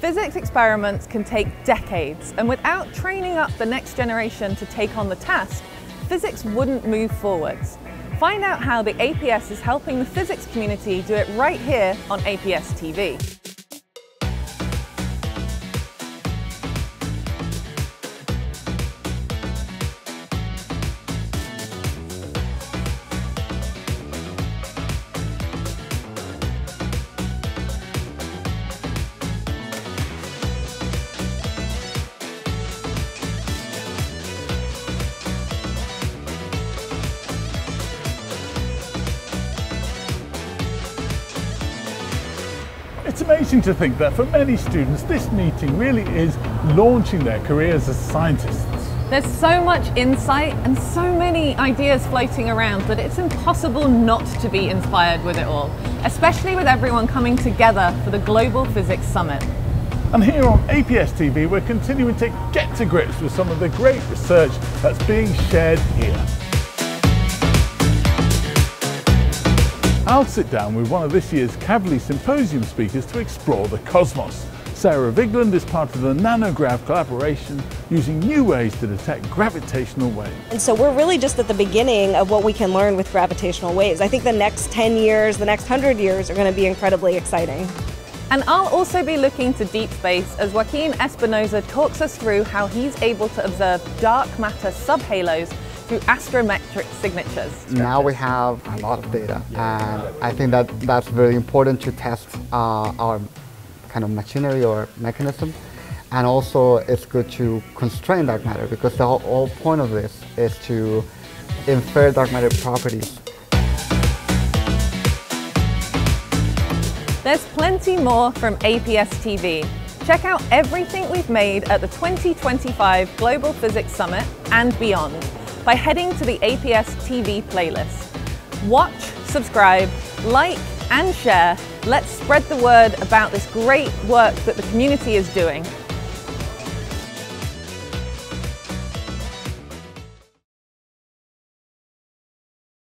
Physics experiments can take decades, and without training up the next generation to take on the task, physics wouldn't move forwards. Find out how the APS is helping the physics community do it right here on APS TV. It's amazing to think that for many students, this meeting really is launching their careers as scientists. There's so much insight and so many ideas floating around that it's impossible not to be inspired with it all, especially with everyone coming together for the Global Physics Summit. And here on APS TV, we're continuing to get to grips with some of the great research that's being shared here. I'll sit down with one of this year's Kavli Symposium speakers to explore the cosmos. Sarah Vigeland is part of the NanoGrav collaboration using new ways to detect gravitational waves. And so we're really just at the beginning of what we can learn with gravitational waves. I think the next 10 years, the next 100 years are going to be incredibly exciting. And I'll also be looking to deep space as Joaquin Espinosa talks us through how he's able to observe dark matter subhalos through astrometric signatures. Now we have a lot of data, and I think that that's very important to test uh, our kind of machinery or mechanism. And also, it's good to constrain dark matter because the whole, whole point of this is to infer dark matter properties. There's plenty more from APS TV. Check out everything we've made at the 2025 Global Physics Summit and beyond by heading to the APS TV playlist. Watch, subscribe, like, and share. Let's spread the word about this great work that the community is doing.